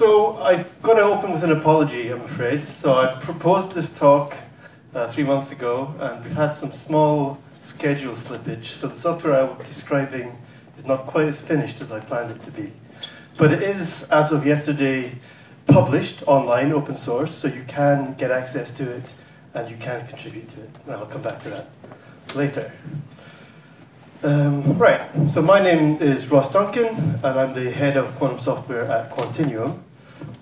So I've got to open with an apology, I'm afraid. So I proposed this talk uh, three months ago, and we've had some small schedule slippage. So the software I was describing is not quite as finished as I planned it to be. But it is, as of yesterday, published online, open source, so you can get access to it and you can contribute to it. And I'll come back to that later. Um, right, so my name is Ross Duncan, and I'm the head of quantum software at Quantinuum.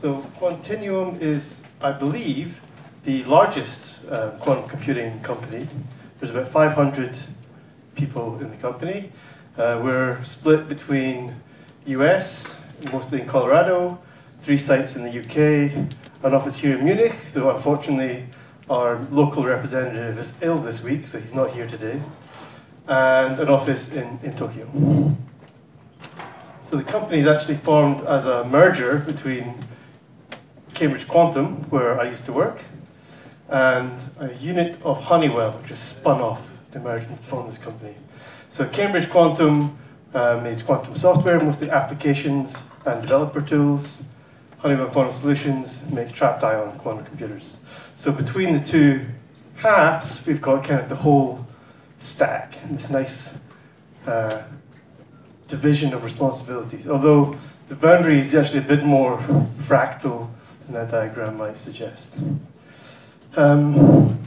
So Quantinuum is, I believe, the largest uh, quantum computing company. There's about 500 people in the company. Uh, we're split between US, mostly in Colorado, three sites in the UK, an office here in Munich, though unfortunately our local representative is ill this week, so he's not here today and an office in, in Tokyo. So the company is actually formed as a merger between Cambridge Quantum, where I used to work, and a unit of Honeywell, which is spun off and form this company. So Cambridge Quantum uh, makes quantum software, mostly applications and developer tools. Honeywell Quantum Solutions makes trapped ion quantum computers. So between the two halves, we've got kind of the whole stack, and this nice uh, division of responsibilities. Although the boundary is actually a bit more fractal that diagram might suggest. Um,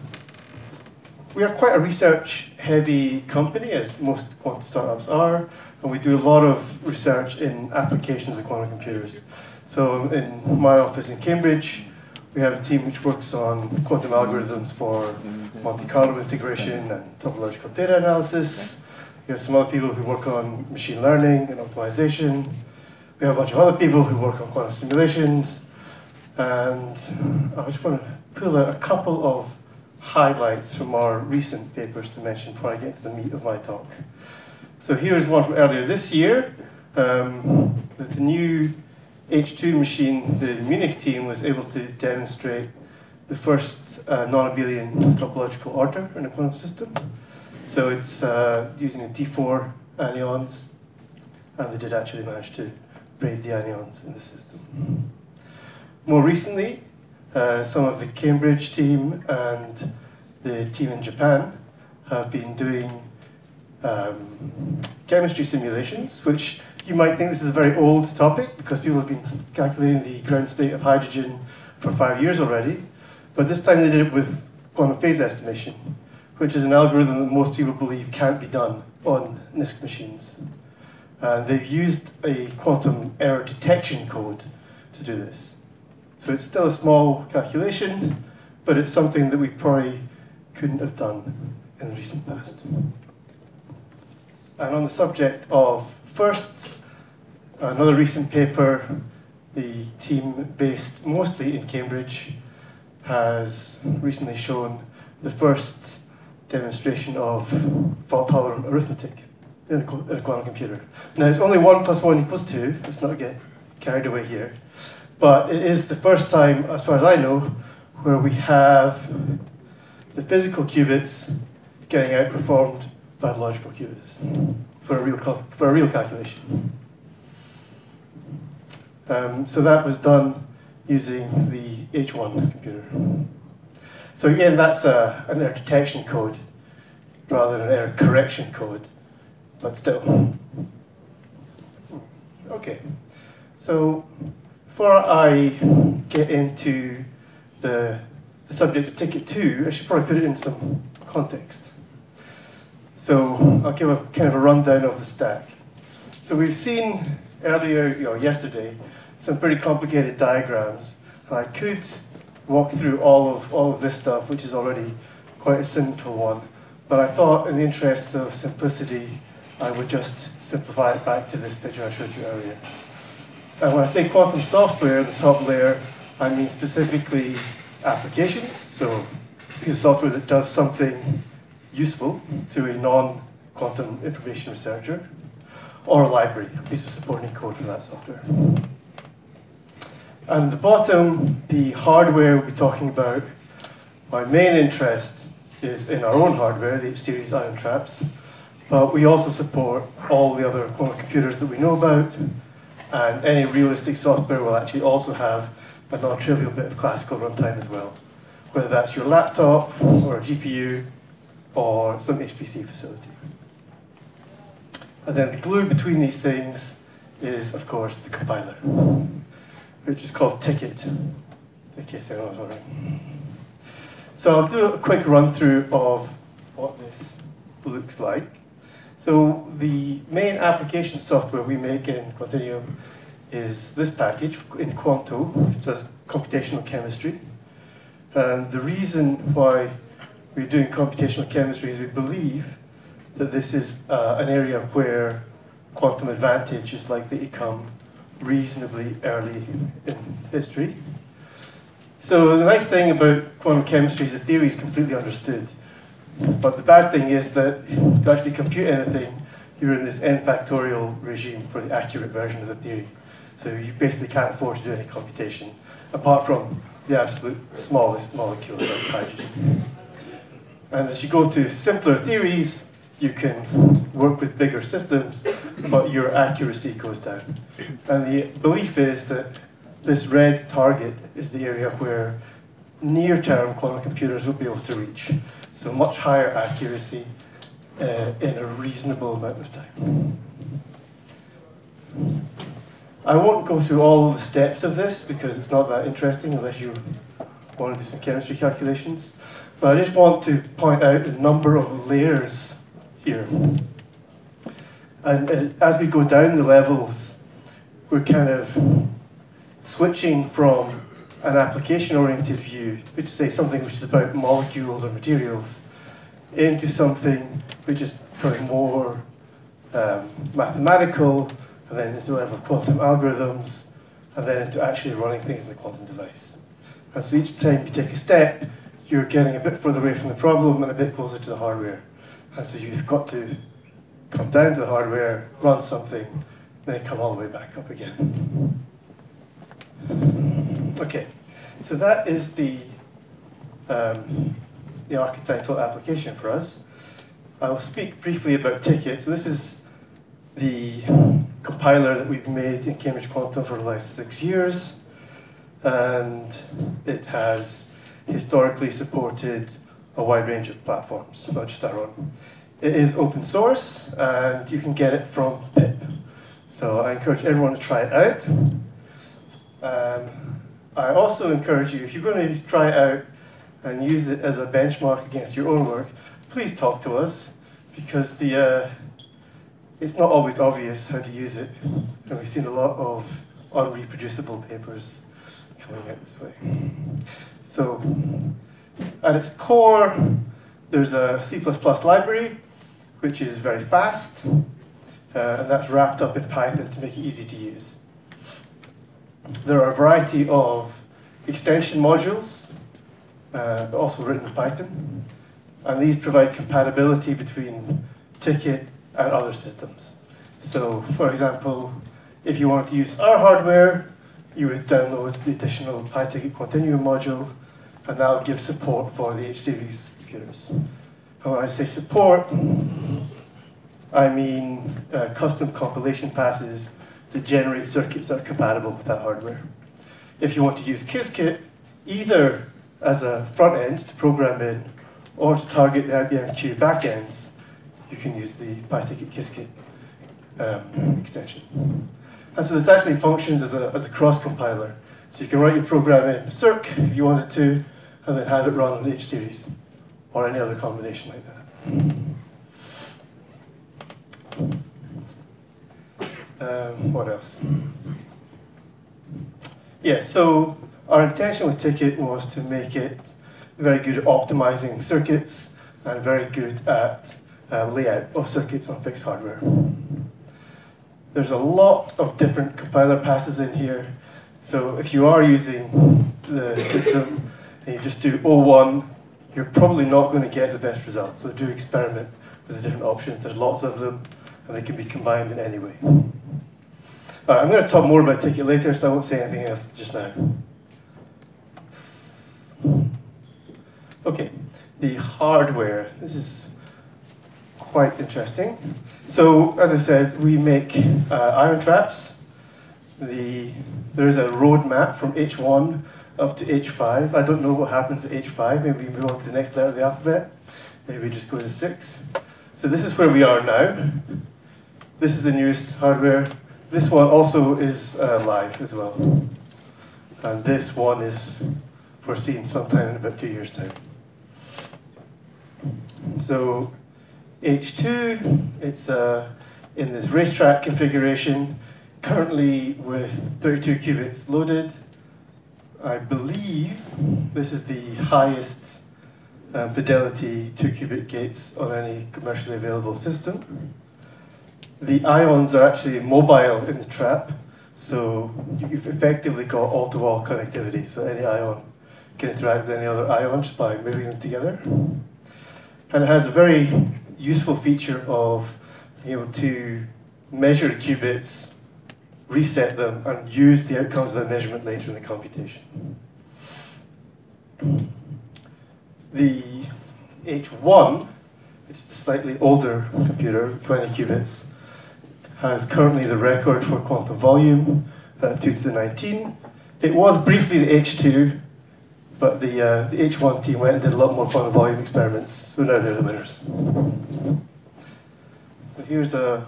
we are quite a research-heavy company, as most quantum startups are, and we do a lot of research in applications of quantum computers. So in my office in Cambridge, we have a team which works on quantum algorithms for Monte Carlo integration and topological data analysis. We have some other people who work on machine learning and optimization. We have a bunch of other people who work on quantum simulations. And I just want to pull out a couple of highlights from our recent papers to mention before I get to the meat of my talk. So here is one from earlier this year. Um, the new H2 machine, the Munich team was able to demonstrate the first uh, non-abelian topological order in a quantum system. So it's uh, using a D4 anyons, and they did actually manage to braid the anyons in the system. More recently, uh, some of the Cambridge team and the team in Japan have been doing um, chemistry simulations, which you might think this is a very old topic because people have been calculating the ground state of hydrogen for five years already. But this time they did it with quantum phase estimation, which is an algorithm that most people believe can't be done on NISQ machines. And they've used a quantum error detection code to do this. So it's still a small calculation, but it's something that we probably couldn't have done in the recent past. And on the subject of firsts. Another recent paper, the team based mostly in Cambridge has recently shown the first demonstration of fault-tolerant arithmetic in a, quantum computer. Now, it's only 1 plus 1 equals 2. Let's not get carried away here. But it is the first time, as far as I know, where we have the physical qubits getting outperformed by logical qubits for a real, for a real calculation. Um, so that was done using the H1 computer. So again, that's a, an error detection code rather than an error correction code, but still. Okay, so before I get into the, the subject of TKET two, I should probably put it in some context. So I'll give a kind of a rundown of the stack. So we've seen earlier, you know, yesterday, some pretty complicated diagrams. And I could walk through all of, all of this stuff, which is already quite a simple one. But I thought in the interests of simplicity, I would just simplify it back to this picture I showed you earlier. And when I say quantum software, the top layer, I mean specifically applications. So a piece of software that does something useful to a non-quantum information researcher, or a library, a piece of supporting code for that software. And at the bottom, the hardware we'll be talking about, my main interest is in our own hardware, the H-series ion traps, but we also support all the other quantum computers that we know about, And any realistic software will actually also have a non-trivial bit of classical runtime as well, whether that's your laptop or a GPU or some HPC facility. And then the glue between these things is, of course, the compiler, which is called TKET, in case wondering. So I'll do a quick run through of what this looks like. So the main application software we make in Quantinuum is this package InQuanto, which does computational chemistry. And the reason why we're doing computational chemistry is we believe that this is uh, an area where quantum advantage is likely to come reasonably early in history. So the nice thing about quantum chemistry is the theory is completely understood. But the bad thing is that to actually compute anything, you're in this n factorial regime for the accurate version of the theory. So you basically can't afford to do any computation, apart from the absolute smallest molecules like hydrogen. And as you go to simpler theories, you can work with bigger systems, but your accuracy goes down. And the belief is that this red target is the area where near-term quantum computers will be able to reach. So much higher accuracy uh, in a reasonable amount of time. I won't go through all the steps of this because it's not that interesting unless you want to do some chemistry calculations. But I just want to point out a number of layers here. And, and as we go down the levels, we're kind of switching from an application-oriented view, which is say something which is about molecules or materials, into something which is of more um, mathematical, and then into whatever quantum algorithms, and then into actually running things in the quantum device. And so each time you take a step, you're getting a bit further away from the problem and a bit closer to the hardware. And so you've got to come down to the hardware, run something, then come all the way back up again. Okay, so that is the, um, the archetypal application for us. I'll speak briefly about TKET. So this is the compiler that we've made in Cambridge Quantum for the last six years. And it has historically supported a wide range of platforms, not just our own. It is open source, and you can get it from pip. So I encourage everyone to try it out. Um, I also encourage you, if you're going to try out and use it as a benchmark against your own work, please talk to us, because the, uh, it's not always obvious how to use it. And we've seen a lot of unreproducible papers coming out this way. So, at its core, there's a C++ library, which is very fast, uh, and that's wrapped up in Python to make it easy to use. There are a variety of extension modules, uh, also written in Python, and these provide compatibility between TKET and other systems. So, for example, if you want to use our hardware, you would download the additional pytket-quantinuum module, and that will give support for the H-series computers. And when I say support, I mean uh, custom compilation passes to generate circuits that are compatible with that hardware. If you want to use Qiskit, either as a front end to program in, or to target the IBM Q backends, you can use the pytket-qiskit um, extension. And so this actually functions as a, as a cross-compiler. So you can write your program in Cirq if you wanted to, and then have it run on H-series, or any other combination like that. Um, what else? Yeah, so our intention with TKET was to make it very good at optimizing circuits and very good at uh, layout of circuits on fixed hardware. There's a lot of different compiler passes in here. So if you are using the system and you just do O1, you're probably not going to get the best results. So do experiment with the different options. There's lots of them, and they can be combined in any way. I'm going to talk more about TKET later, so I won't say anything else just now. Okay, the hardware. This is quite interesting. So, as I said, we make uh, ion traps, the, there's a roadmap from H1 up to H5. I don't know what happens at H5. Maybe we move on to the next letter of the alphabet. Maybe we just go to 6. So this is where we are now. This is the newest hardware. This one also is uh, live as well. And this one is foreseen sometime in about two years' time. So H2, it's uh, in this racetrack configuration, currently with 32 qubits loaded. I believe this is the highest um, fidelity 2 qubit gates on any commercially available system. The ions are actually mobile in the trap, so you've effectively got all-to-all connectivity, so any ion can interact with any other ion just by moving them together. And it has a very useful feature of being able to measure qubits, reset them, and use the outcomes of the measurement later in the computation. The H1, which is the slightly older computer, 20 qubits, has currently the record for quantum volume, uh, 2 to the 19. It was briefly the H2, but the, uh, the H1 team went and did a lot more quantum volume experiments, so now they're the winners. Here's a,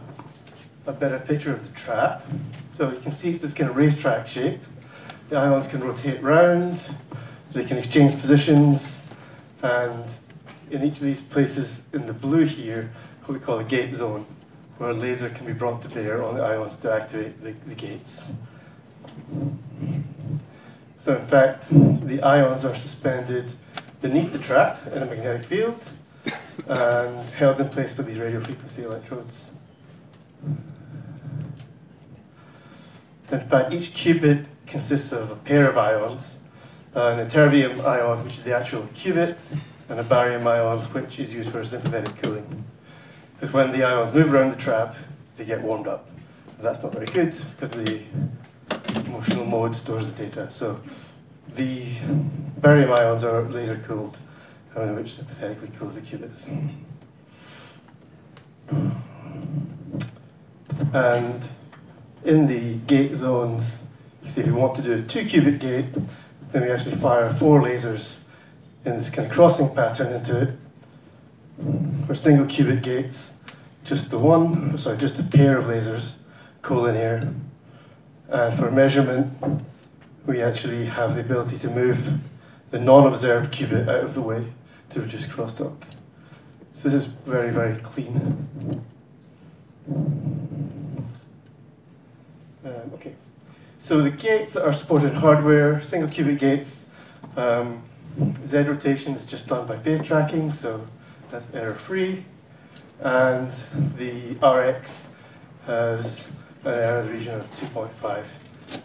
a better picture of the trap. So you can see it's this kind of racetrack shape. The ions can rotate round, they can exchange positions, and in each of these places in the blue here, what we call a gate zone, where a laser can be brought to bear on the ions to activate the, the gates. So in fact, the ions are suspended beneath the trap in a magnetic field and held in place by these radio frequency electrodes. In fact, each qubit consists of a pair of ions, uh, an ytterbium ion, which is the actual qubit, and a barium ion, which is used for sympathetic cooling. Because when the ions move around the trap, they get warmed up. And that's not very good, because the motional mode stores the data. So the barium ions are laser cooled, uh, which sympathetically cools the qubits. And in the gate zones, if you want to do a two qubit gate, then we actually fire four lasers in this kind of crossing pattern into it. For single qubit gates, just the one, sorry, just a pair of lasers cool in here. And for measurement, we actually have the ability to move the non-observed qubit out of the way to reduce crosstalk. So this is very, very clean. Um, okay, so the gates that are supported hardware, single qubit gates, um, Z rotation is just done by phase tracking, so that's error-free. And the RX has an error region of 2.5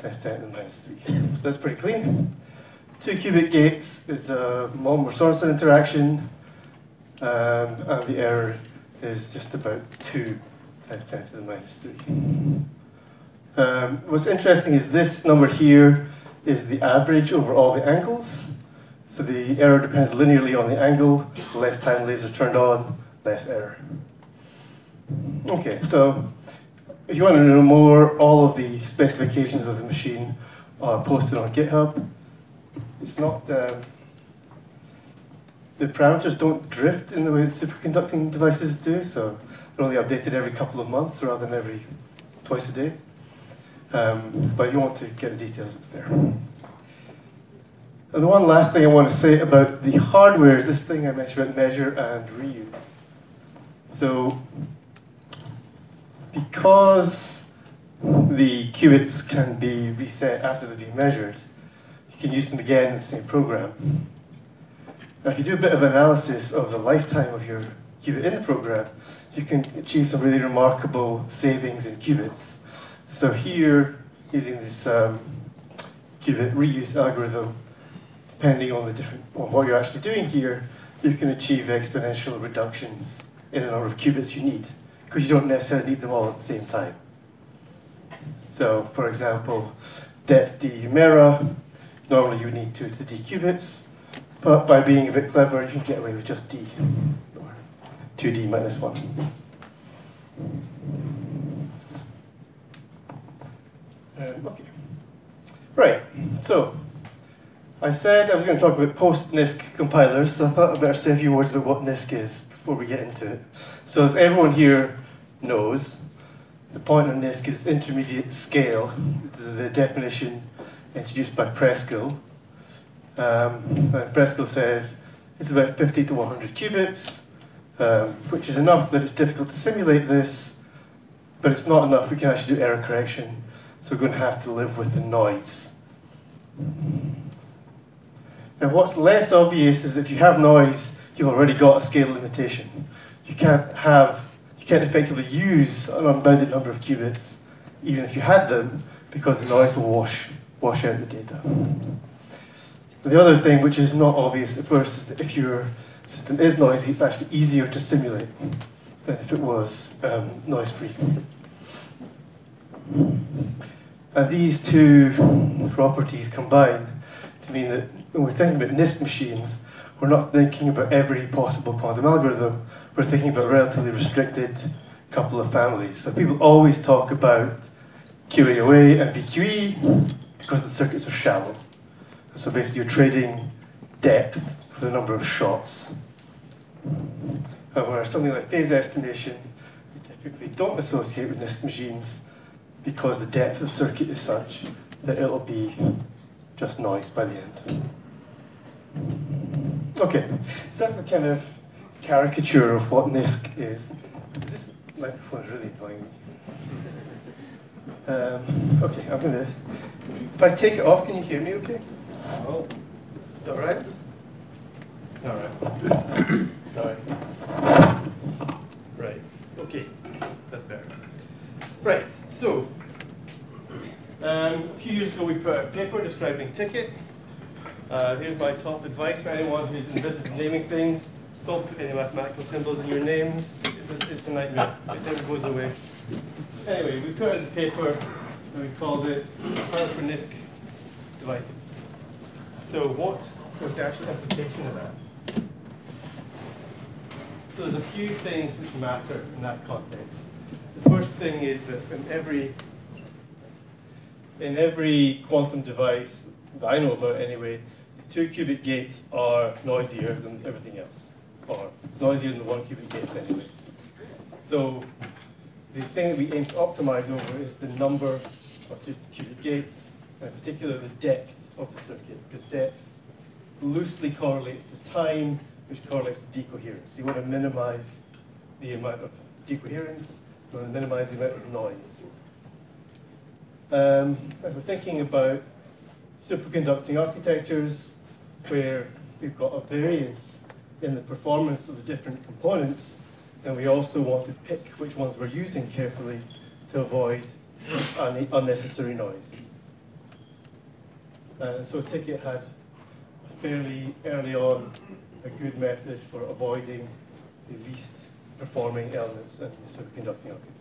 times 10 to the minus 3. So that's pretty clean. Two qubit gates is a Mølmer-Sørensen interaction, um, and the error is just about 2 times 10 to the minus 3. Um, what's interesting is this number here is the average over all the angles. So the error depends linearly on the angle. Less time lasers turned on, less error. Okay, so if you want to know more, all of the specifications of the machine are posted on GitHub. It's not, um, the parameters don't drift in the way that superconducting devices do, so they're only updated every couple of months rather than every twice a day. Um, but you want to get the details, it's there. And the one last thing I want to say about the hardware is this thing I mentioned about measure and reuse. So because the qubits can be reset after they've been measured, you can use them again in the same program. Now, if you do a bit of analysis of the lifetime of your qubit in the program, you can achieve some really remarkable savings in qubits. So here, using this um, qubit reuse algorithm, depending on the different on what you're actually doing here, you can achieve exponential reductions in the number of qubits you need because you don't necessarily need them all at the same time. So, for example, depth d MERA, normally you need 2 to d qubits, but by being a bit clever, you can get away with just d, or 2d minus 1. Um, okay. Right, so I said I was going to talk about post-NISQ compilers, so I thought I'd better say a few words about what NISQ is before we get into it. So as everyone here knows, the point of NISQ is intermediate scale. This is the definition introduced by Preskill. Um, Preskill says it's about 50 to 100 qubits, um, which is enough that it's difficult to simulate this, but it's not enough we can actually do error correction, so we're going to have to live with the noise. Now what's less obvious is if you have noise, you've already got a scale limitation. You can't have, you can't effectively use an unbounded number of qubits, even if you had them, because the noise will wash, wash out the data. The other thing, which is not obvious at first, is that if your system is noisy, it's actually easier to simulate than if it was um, noise-free. And these two properties combine to mean that when we're thinking about NISQ machines, we're not thinking about every possible quantum algorithm, we're thinking about relatively restricted couple of families. So people always talk about QAOA and VQE because the circuits are shallow. So basically you're trading depth for the number of shots. However, something like phase estimation, we typically don't associate with NISQ machines because the depth of the circuit is such that it'll be just noise by the end. Okay, so that's the kind of caricature of what NISQ is. This microphone is really annoying me. Um, okay, I'm going to. If I take it off, can you hear me okay? Oh, all right? All right. Sorry. Right, okay, that's better. Right, so, um, a a paper describing TKET. Uh, here's my top advice for anyone who's in business of naming things. Don't put any mathematical symbols in your names. It's a, it's a nightmare. It never goes away. Anyway, we put out the paper and we called it NISQ Devices. So what was the actual application of that? So there's a few things which matter in that context. The first thing is that in every in every quantum device that I know about anyway, the two qubit gates are noisier than everything else, or noisier than the one qubit gates anyway. So the thing that we aim to optimize over is the number of two qubit gates, and in particular the depth of the circuit, because depth loosely correlates to time, which correlates to decoherence. So You want to minimize the amount of decoherence, you want to minimize the amount of noise. Um, if we're thinking about superconducting architectures where we've got a variance in the performance of the different components, then we also want to pick which ones we're using carefully to avoid unnecessary noise. Uh, so TKET had fairly early on a good method for avoiding the least performing elements in the superconducting architectures.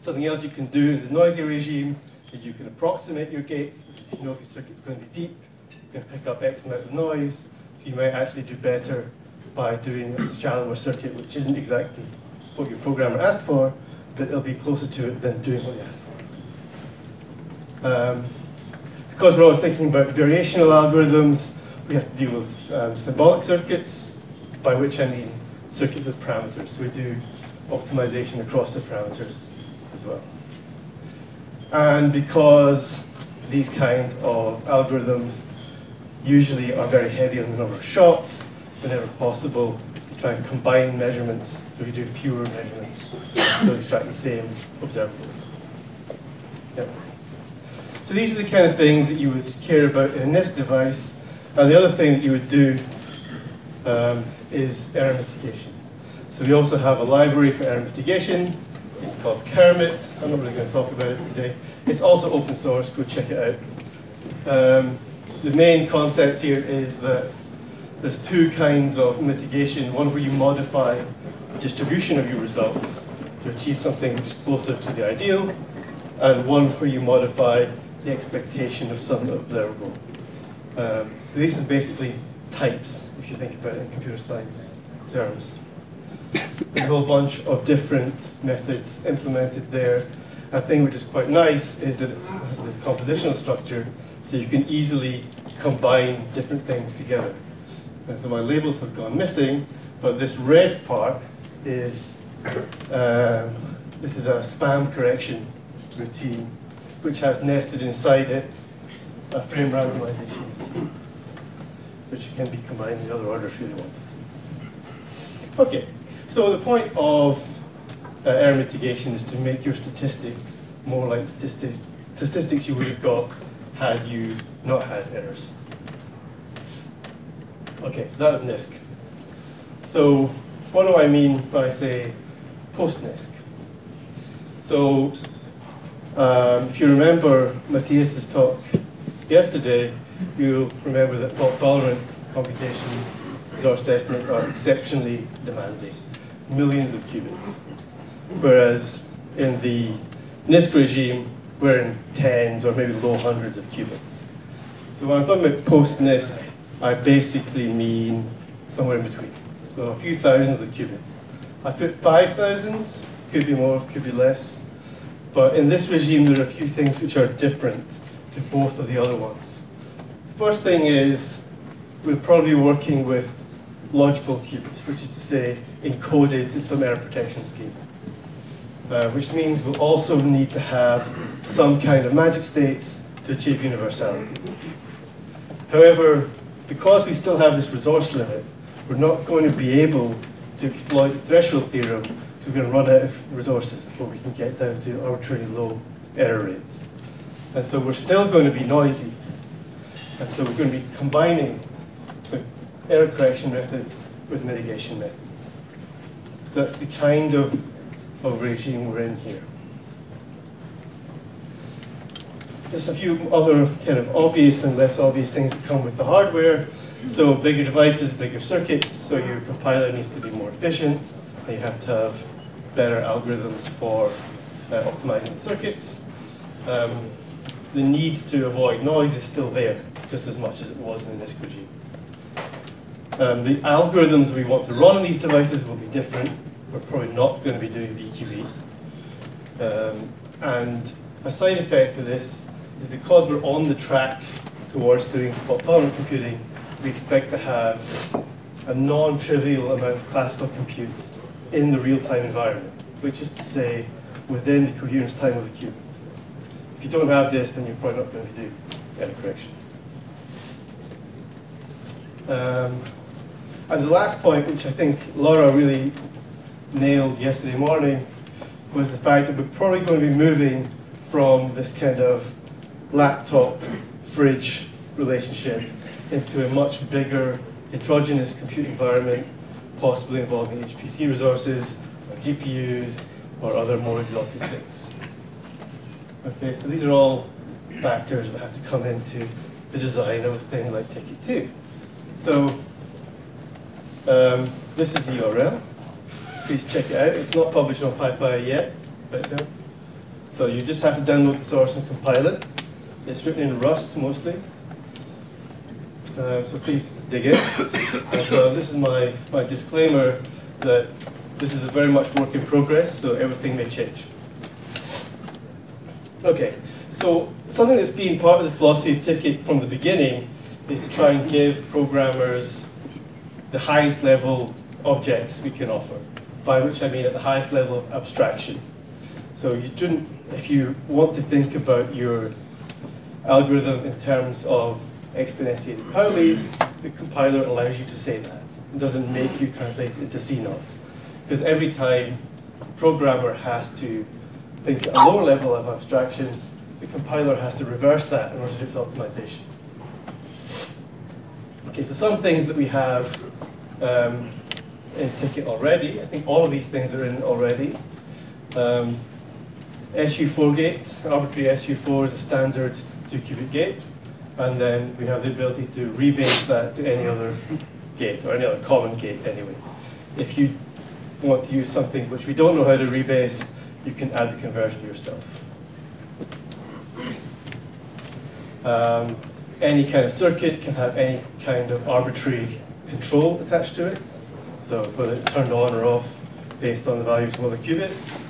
Something else you can do in the noisy regime is you can approximate your gates, because if you know if your circuit's going to be deep, you can pick up X amount of noise, so you might actually do better by doing a shallower circuit, which isn't exactly what your programmer asked for, but it'll be closer to it than doing what you asked for. Um, because we're always thinking about variational algorithms, we have to deal with um, symbolic circuits, by which I mean circuits with parameters. So we do optimization across the parameters as well. And because these kind of algorithms usually are very heavy on the number of shots, whenever possible, we try and combine measurements, so we do fewer measurements, still extract the same observables. Yep. So these are the kind of things that you would care about in a NISQ device. And the other thing that you would do um, is error mitigation. So we also have a library for error mitigation. It's called Qermit. I'm not really going to talk about it today. It's also open source. Go check it out. Um, the main concept here is that there's two kinds of mitigation. One where you modify the distribution of your results to achieve something closer to the ideal, and one where you modify the expectation of some observable. Um, so this is basically types, if you think about it in computer science terms. There's a whole bunch of different methods implemented there, A thing which is quite nice is that it has this compositional structure, so you can easily combine different things together. And so my labels have gone missing, but this red part is, um, this is a spam correction routine, which has nested inside it a frame randomization routine, which can be combined in other orders if you wanted to. Okay, so the point of uh, error mitigation is to make your statistics more like statistics, statistics you would have got had you not had errors. Okay, so that was NISQ. So what do I mean when I say post-NISQ? So um, if you remember Matthias's talk yesterday, you'll remember that fault-tolerant computations, resource estimates are exceptionally demanding, millions of qubits. Whereas in the NISQ regime, we're in tens or maybe low hundreds of qubits. So when I'm talking about post-NISQ, I basically mean somewhere in between. So a few thousands of qubits. I put 5,000, could be more, could be less. But in this regime, there are a few things which are different to both of the other ones. First thing is we're probably working with logical qubits, which is to say encoded in some error protection scheme. Uh, which means we'll also need to have some kind of magic states to achieve universality. However, because we still have this resource limit, we're not going to be able to exploit the threshold theorem, we're going to run out of resources before we can get down to arbitrarily low error rates. And so we're still going to be noisy. And so we're going to be combining error correction methods with mitigation methods. So that's the kind of, of regime we're in here. There's a few other kind of obvious and less obvious things that come with the hardware. So bigger devices, bigger circuits, so your compiler needs to be more efficient, you have to have better algorithms for uh, optimizing the circuits. Um, the need to avoid noise is still there, just as much as it was in the NISQ regime. Um, the algorithms we want to run on these devices will be different. We're probably not going to be doing VQE. Um, and a side effect of this is because we're on the track towards doing fault-tolerant computing, we expect to have a non-trivial amount of classical compute in the real-time environment, which is to say, within the coherence time of the qubit. If you don't have this, then you're probably not going to do error correction. Um, and the last point, which I think Laura really nailed yesterday morning, was the fact that we're probably going to be moving from this kind of laptop fridge relationship into a much bigger heterogeneous compute environment, possibly involving HPC resources, or GPUs, or other more exotic things. Okay, so these are all factors that have to come into the design of a thing like TKET 2. So um, this is the URL. Please check it out. It's not published on PyPI yet, but uh, so you just have to download the source and compile it. It's written in Rust mostly. Uh, so please dig in. And so this is my, my disclaimer that this is a very much work in progress, so everything may change. Okay, so something that's been part of the philosophy TKET from the beginning is to try and give programmers the highest level objects we can offer, by which I mean at the highest level of abstraction. So you didn't, if you want to think about your algorithm in terms of exponentiated Pauli's, the compiler allows you to say that. It doesn't make you translate it into CNOTs. Because every time the programmer has to think at a lower level of abstraction, the compiler has to reverse that in order to do its optimization. Okay, so some things that we have um, in TKET already, I think all of these things are in already. Um, SU4 gate, arbitrary SU4 is a standard two qubit gate, and then we have the ability to rebase that to any other gate, or any other common gate anyway. If you want to use something which we don't know how to rebase, you can add the conversion yourself. Um, any kind of circuit can have any kind of arbitrary control attached to it. So whether it's turned on or off based on the value of some other qubits.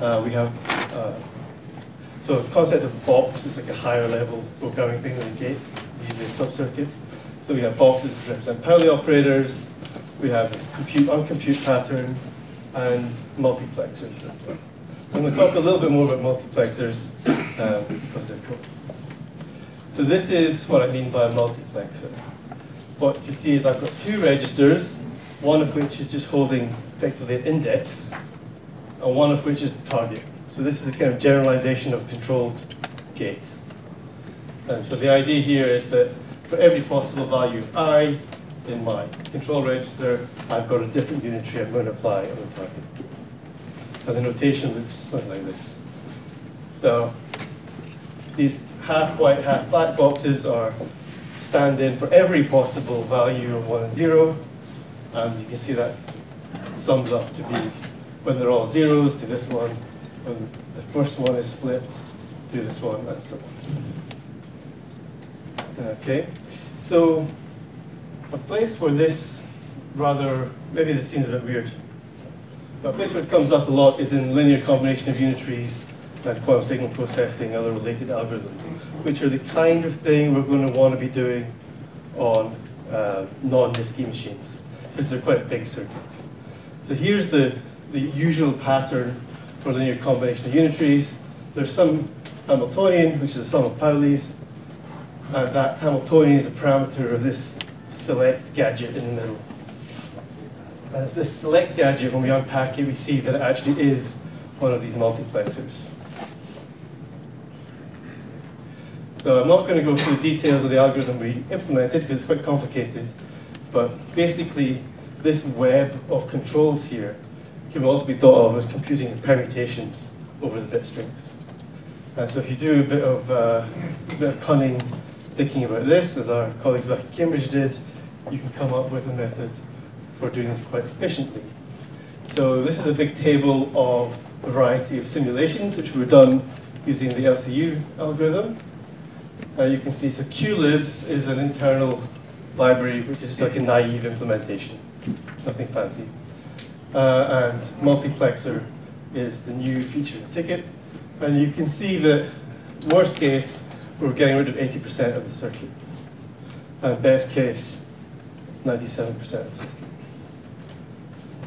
Uh, we have uh, So the concept of box is like a higher level programming thing than a gate, usually a sub-circuit. So we have boxes which represent Pauli operators, we have this compute uncompute pattern, and multiplexers as well. I'm going to talk a little bit more about multiplexers um, because they're cool. So this is what I mean by a multiplexer. What you see is I've got two registers, one of which is just holding effectively an index, and one of which is the target. So this is a kind of generalization of controlled gate. And so the idea here is that for every possible value i in my control register, I've got a different unitary I'm going to apply on the target. And the notation looks something like this. So these half white, half black boxes are stand in for every possible value of 1 and 0. And you can see that sums up to be, when they're all zeros, to this one. When the first one is flipped, to this one, and so on. Okay, so a place where this rather, maybe this seems a bit weird, but a place where it comes up a lot is in linear combination of unitaries quantum signal processing, other related algorithms, which are the kind of thing we're going to want to be doing on uh, non-NISQI machines, because they're quite big circuits. So here's the, the usual pattern for linear combination of unitaries. There's some Hamiltonian, which is a sum of Paulis, and that Hamiltonian is a parameter of this select gadget in the middle. And it's this select gadget, when we unpack it, we see that it actually is one of these multiplexers. So I'm not going to go through the details of the algorithm we implemented because it's quite complicated, but basically this web of controls here can also be thought of as computing permutations over the bit strings. And so if you do a bit of, uh, a bit of cunning thinking about this, as our colleagues back at Cambridge did, you can come up with a method for doing this quite efficiently. So this is a big table of a variety of simulations which were done using the LCU algorithm. Uh, you can see, so QLibs is an internal library which is like a naive implementation, nothing fancy. Uh, and multiplexer is the new feature TKET. And you can see that worst case, we're getting rid of 80% of the circuit. And best case, 97% of the circuit.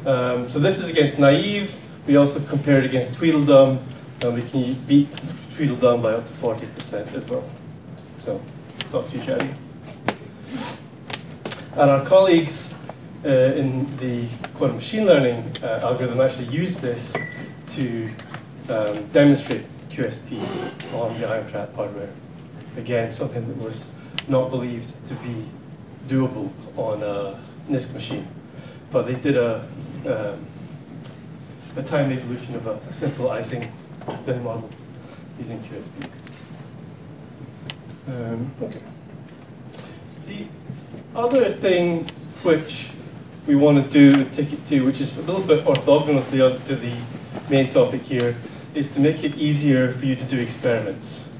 Um, so this is against naive. We also compared against Tweedledum, and we can beat Tweedledum by up to 40% as well. So, not too shabby. And our colleagues uh, in the quantum machine learning uh, algorithm actually used this to um, demonstrate QSP on the ion trap hardware. Again, something that was not believed to be doable on a NISQ machine. But they did a, um, a time evolution of a, a simple Ising spin model using QSP. Um, okay. The other thing which we want to do with TKET 2, which is a little bit orthogonal to the, to the main topic here, is to make it easier for you to do experiments.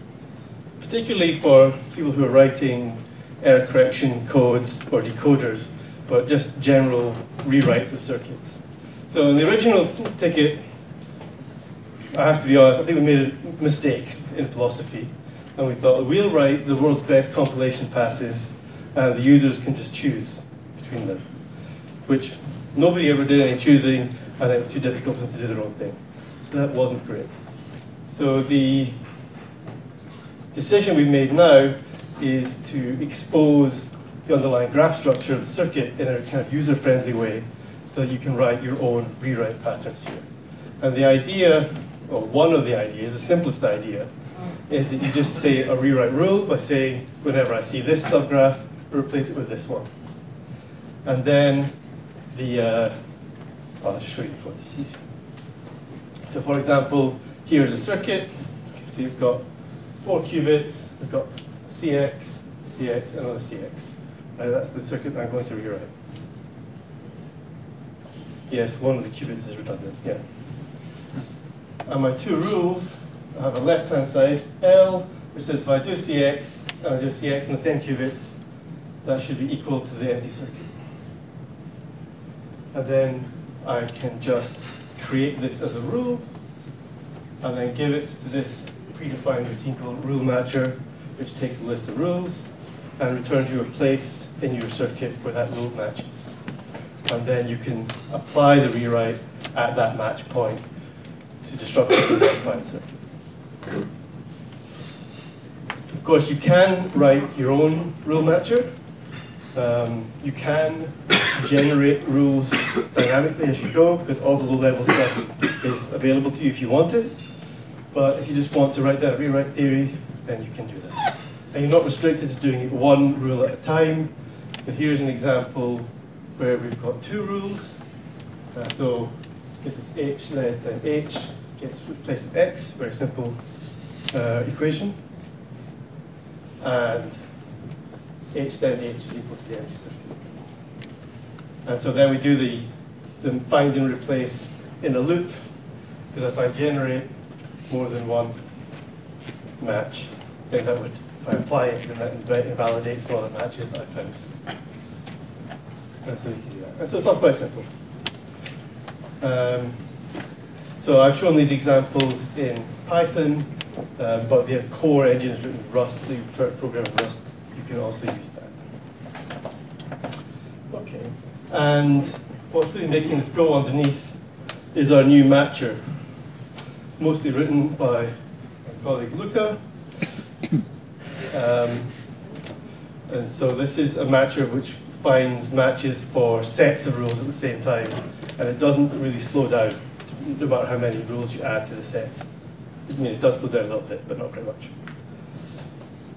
Particularly for people who are writing error correction codes or decoders, but just general rewrites of circuits. So in the original TKET, I have to be honest, I think we made a mistake in philosophy. And we thought, we'll write the world's best compilation passes, and the users can just choose between them. Which nobody ever did any choosing, and it was too difficult for them to do their own thing. So that wasn't great. So the decision we've made now is to expose the underlying graph structure of the circuit in a kind of user-friendly way so that you can write your own rewrite patterns here. And the idea, or one of the ideas, the simplest idea, is that you just say a rewrite rule by saying, whenever I see this subgraph, replace it with this one. And then the, uh, I'll just show you the code, it's easier. So for example, here's a circuit. You can see it's got four qubits. We've got CX, CX, and another CX. That's the circuit I'm going to rewrite. Yes, one of the qubits is redundant, yeah. And my two rules, I have a left-hand side, L, which says if I do CX, and I do CX in the same qubits, that should be equal to the empty circuit. And then I can just create this as a rule, and then give it to this predefined routine called rule matcher, which takes a list of rules and returns you a place in your circuit where that rule matches. And then you can apply the rewrite at that match point to disrupt the predefined circuit. Of course, you can write your own rule matcher. Um, you can generate rules dynamically as you go because all the low-level stuff is available to you if you want it. But if you just want to write a rewrite theory, then you can do that. And you're not restricted to doing it one rule at a time. So here's an example where we've got two rules. Uh, so this is h led then h gets replaced with x, very simple uh, equation. And h then h is equal to the empty circuit. And so then we do the, the find and replace in a loop, because if I generate more than one match, then that would, if I apply it, then that invalidates all the matches that I found. And so we can do that. And so it's not quite simple. Um, so I've shown these examples in Python, um, but the core engine is written in Rust, so you program Rust, you can also use that. Okay. And what's really making this go underneath is our new matcher, mostly written by my colleague Luca. Um, and so this is a matcher which finds matches for sets of rules at the same time, and it doesn't really slow down, no matter how many rules you add to the set. It does slow down a little bit, but not very much.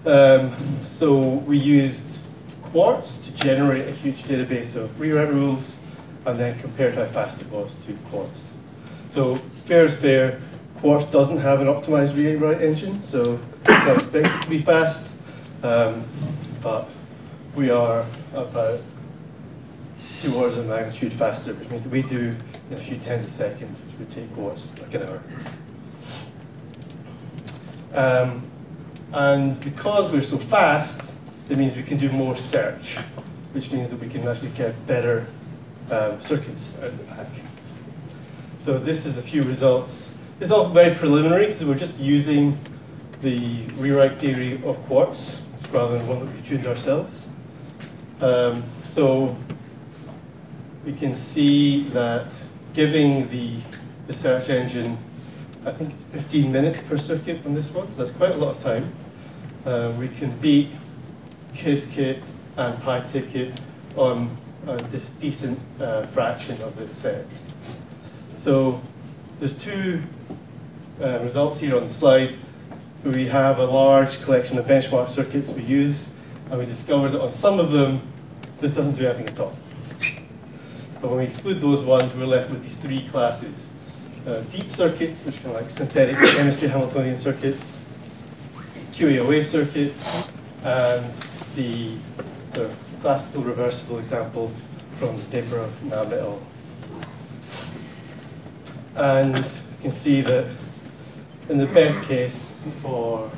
Um, so we used Quartz to generate a huge database of rewrite rules, and then compared how fast it was to Quartz. So fair is fair, Quartz doesn't have an optimized rewrite engine, so it's not expected to be fast, um, but we are about two orders of magnitude faster, which means that we do in a few tens of seconds, which would take Quartz like an hour. Um, and because we're so fast, it means we can do more search, which means that we can actually get better um, circuits out of the pack. So this is a few results. Is all very preliminary because we're just using the rewrite theory of Quartz rather than one that we've tuned ourselves. Um, so we can see that giving the, the search engine, I think 15 minutes per circuit on this one, so that's quite a lot of time. Uh, we can beat Qiskit and pytket on a de decent uh, fraction of this set. So there's two uh, results here on the slide. So we have a large collection of benchmark circuits we use, and we discovered that on some of them, this doesn't do anything at all. But when we exclude those ones, we're left with these three classes. Uh, deep circuits, which are like synthetic chemistry Hamiltonian circuits, QAOA circuits, and the sort of classical reversible examples from the paper of Nam et al. And you can see that in the best case for,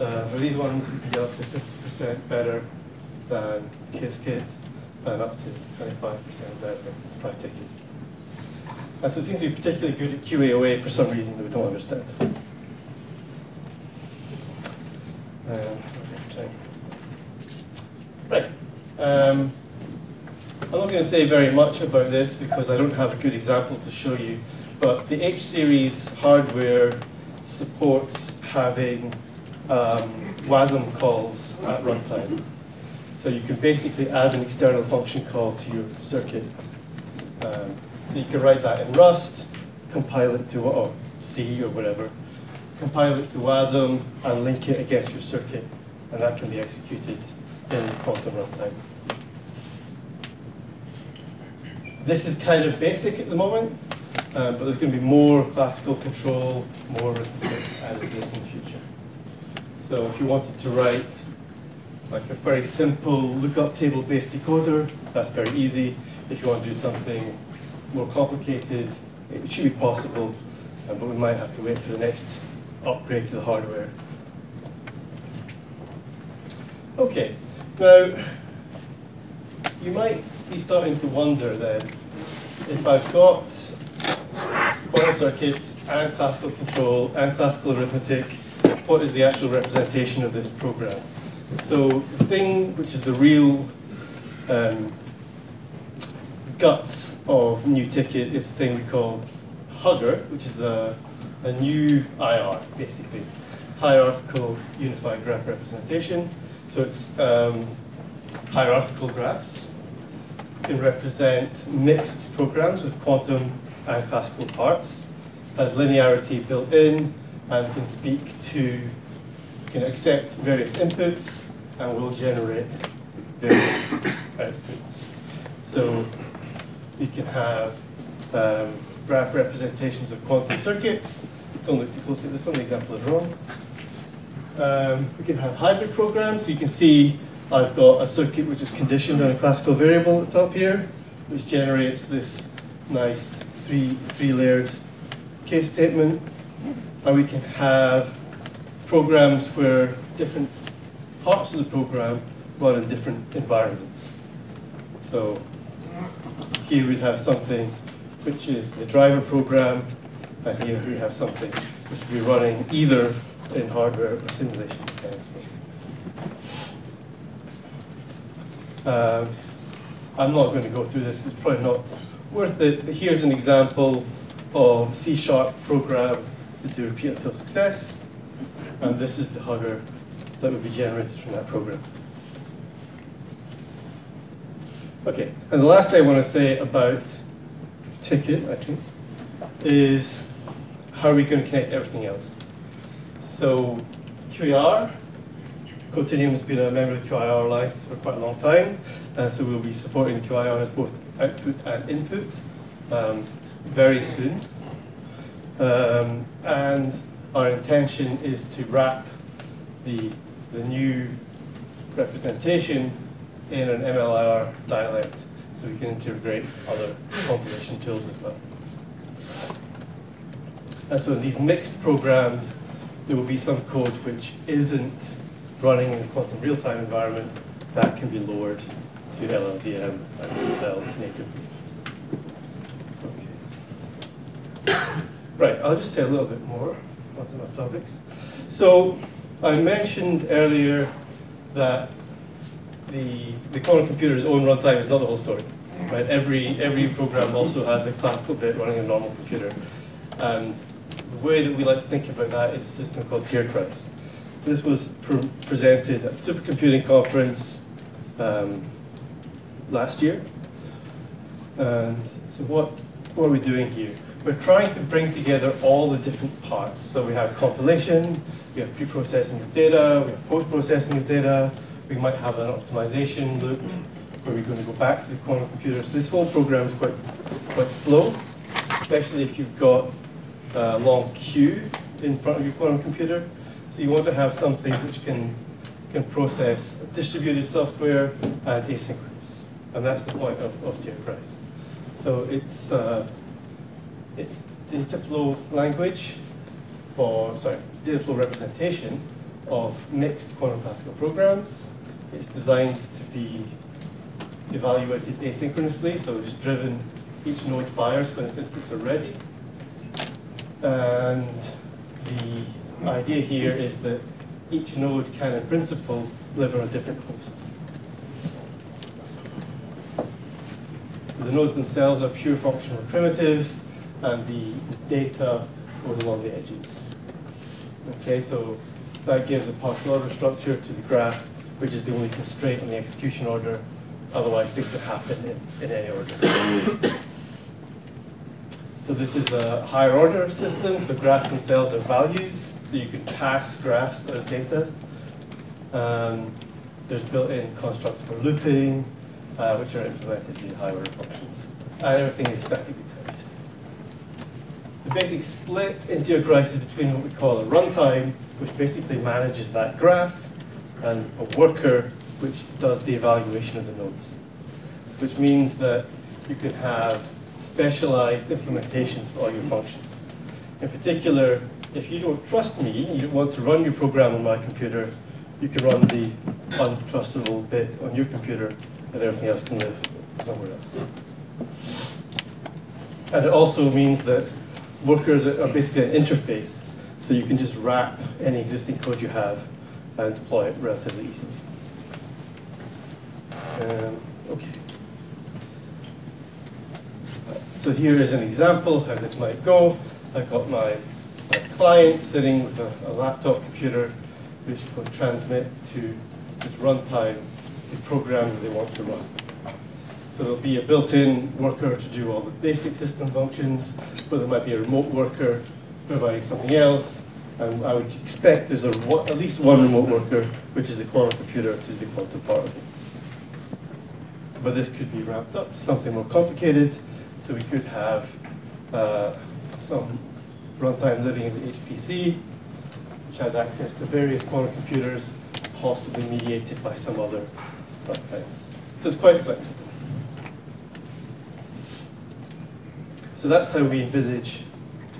uh, for these ones, we can get up to 50% better than Qiskit and up to 25% better than pytket. And so it seems to be particularly good at QAOA for some reason that we don't understand. Um, right. Um, I'm not going to say very much about this because I don't have a good example to show you, but the H-series hardware supports having um, WASM calls at runtime. So you can basically add an external function call to your circuit. Um, so you can write that in Rust, compile it to, or C or whatever, compile it to WASM and link it against your circuit, and that can be executed in quantum runtime. This is kind of basic at the moment, um, but there's going to be more classical control, more arithmetic this in the future. So if you wanted to write like a very simple lookup table-based decoder, that's very easy. If you want to do something more complicated, it should be possible, uh, but we might have to wait for the next upgrade to the hardware. Okay, now you might be starting to wonder then, if I've got quantum circuits and classical control and classical arithmetic, what is the actual representation of this program? So the thing which is the real um, guts of New TKET is the thing we call HUGR, which is a, a new IR, basically. Hierarchical Unified Graph Representation. So it's um, hierarchical graphs. can represent mixed programs with quantum and classical parts. Has linearity built in and can speak to, can accept various inputs and will generate various outputs. So you can have um, graph representations of quantum circuits. Don't look too closely at this one, the example is wrong. Um, we can have hybrid programs. You can see I've got a circuit which is conditioned on a classical variable at the top here, which generates this nice three, three-layered case statement. And we can have programs where different parts of the program run in different environments. So here we'd have something which is the driver program, and here we have something which would be running either in hardware or simulation Um, I'm not going to go through this, it's probably not worth it, but here's an example of Q-sharp program to do repeat until success, and this is the HUGR that would be generated from that program. Okay, and the last thing I want to say about TKET, I think, is how are we going to connect everything else? So QAR Quantinuum has been a member of the QIR Alliance for quite a long time, and so we'll be supporting QIR as both output and input um, very soon. Um, and our intention is to wrap the, the new representation in an MLIR dialect so we can integrate other compilation tools as well. And so in these mixed programs, there will be some code which isn't running in a quantum real-time environment, that can be lowered to LLVM and compiled natively. Okay. Right, I'll just say a little bit more on the topics. So I mentioned earlier that the, the quantum computer's own runtime is not the whole story. Right? Every, every program also has a classical bit running a normal computer. And the way that we like to think about that is a system called Tierkreis. This was pre presented at the Supercomputing Conference um, last year. And so what, what are we doing here? We're trying to bring together all the different parts. So we have compilation, we have pre-processing of data, we have post-processing of data, we might have an optimization loop where we're going to go back to the quantum computer. So this whole program is quite, quite slow, especially if you've got a long queue in front of your quantum computer. So you want to have something which can, can process distributed software and asynchronous. And that's the point of, of Tierkreis. So it's, uh, it's data flow language, or sorry, data flow representation of mixed quantum classical programs. It's designed to be evaluated asynchronously, so it's driven, each node fires when its inputs are ready. And the idea here is that each node can, in principle, live on a different host. So the nodes themselves are pure functional primitives, and the data goes along the edges. Okay, so that gives a partial order structure to the graph, which is the only constraint on the execution order. Otherwise, things that happen in, in any order. so this is a higher order system, so graphs themselves are values. So you can pass graphs as data. Um, there's built-in constructs for looping, uh, which are implemented in higher order functions. And everything is statically typed. The basic split in Tierkreis between what we call a runtime, which basically manages that graph, and a worker, which does the evaluation of the nodes. Which means that you can have specialized implementations for all your functions. In particular, if you don't trust me, you want to run your program on my computer, you can run the untrustable bit on your computer, and everything else can live somewhere else. And it also means that workers are basically an interface, so you can just wrap any existing code you have and deploy it relatively easily. Um, okay. So here is an example how this might go. I've got my, my client sitting with a, a laptop computer which will transmit to this runtime the program that they want to run. So there'll be a built-in worker to do all the basic system functions, but there might be a remote worker providing something else. And I would expect there's a, at least one remote worker, which is a quantum computer to the quantum part of it. But this could be wrapped up to something more complicated. So we could have uh, some runtime living in the HPC, which has access to various quantum computers, possibly mediated by some other runtimes. So it's quite flexible. So that's how we envisage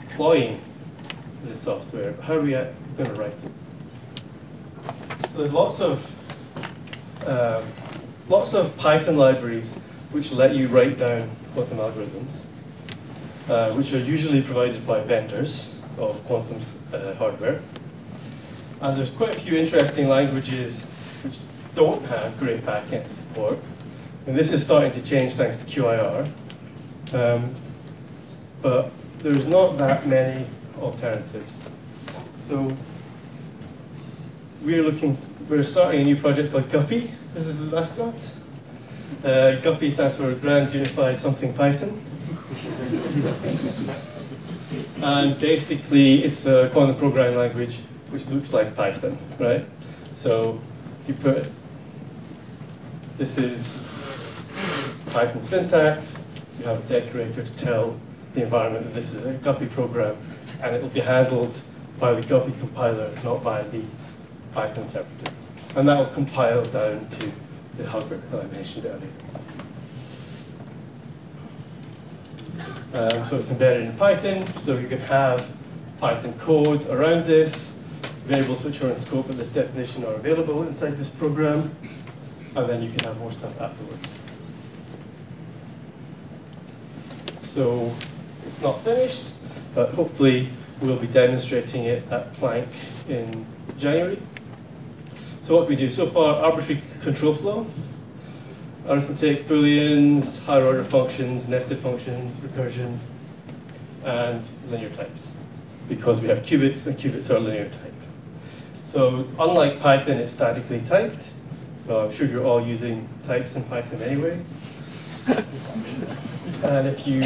deploying this software. How are we going to write it? So there's lots of um, lots of Python libraries which let you write down quantum algorithms, uh, which are usually provided by vendors of quantum uh, hardware. And there's quite a few interesting languages which don't have great backend support. And this is starting to change thanks to QIR. Um, but there's not that many alternatives. So we're looking, we're starting a new project called Guppy. This is the mascot. Uh, Guppy stands for Grand Unified Something Python. and basically, it's a quantum programming language which looks like Python, right? So you put, this is Python syntax, you have a decorator to tell the environment that this is a Guppy program, and it will be handled by the Guppy compiler, not by the Python interpreter. And that will compile down to the HUGR that I mentioned earlier. Um, so it's embedded in Python, so you can have Python code around this. Variables which are in scope of this definition are available inside this program, and then you can have more stuff afterwards. So it's not finished, but hopefully we'll be demonstrating it at PLanQC in January. So what do we do so far, arbitrary control flow, arithmetic, booleans, higher order functions, nested functions, recursion, and linear types. Because we have qubits, and qubits are linear type. So unlike Python, it's statically typed. So I'm sure you're all using types in Python anyway. and if you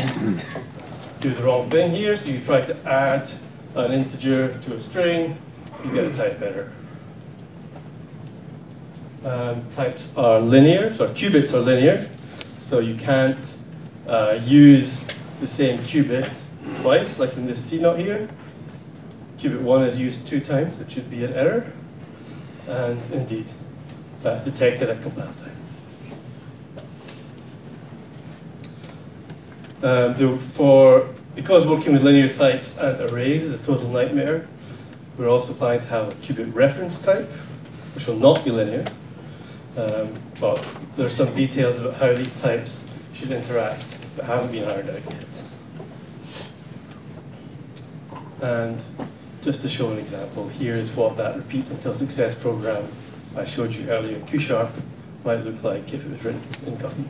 do the wrong thing here, so you try to add an integer to a string, you get a type error. Um, types are linear, so qubits are linear, so you can't uh, use the same qubit twice, like in this CNOT here. Qubit 1 is used two times, it should be an error. And indeed, that's detected at compile time. Um, the, for, because working with linear types and arrays is a total nightmare, we're also planning to have a qubit reference type, which will not be linear. Um, but there are some details about how these types should interact that haven't been ironed out yet. And just to show an example, here is what that repeat until success program I showed you earlier in Q-sharp might look like if it was written in Guppy.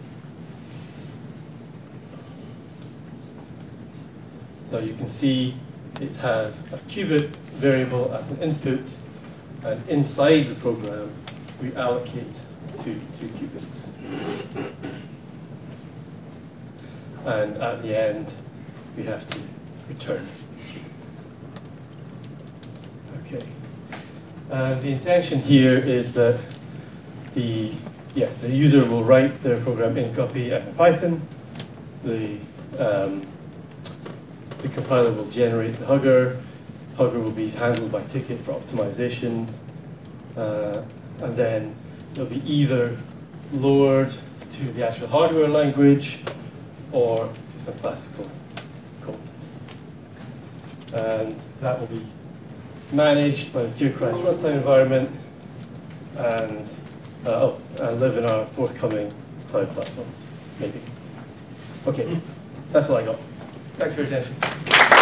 You can see it has a qubit variable as an input, and inside the program, we allocate two, two qubits. And at the end, we have to return Okay. The intention here is that the yes, the user will write their program in Guppy and Python. The um, compiler will generate the HUGR. HUGR will be handled by TKET for optimization. Uh, and then it'll be either lowered to the actual hardware language or to some classical code. And that will be managed by the Tierkreis runtime environment and, uh, oh, and live in our forthcoming cloud platform, maybe. Okay, that's all I got. Thanks for your attention.